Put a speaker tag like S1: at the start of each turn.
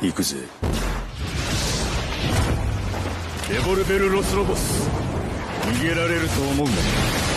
S1: 行くぜ。
S2: レボルベル・ロスロボス。逃げられると思うな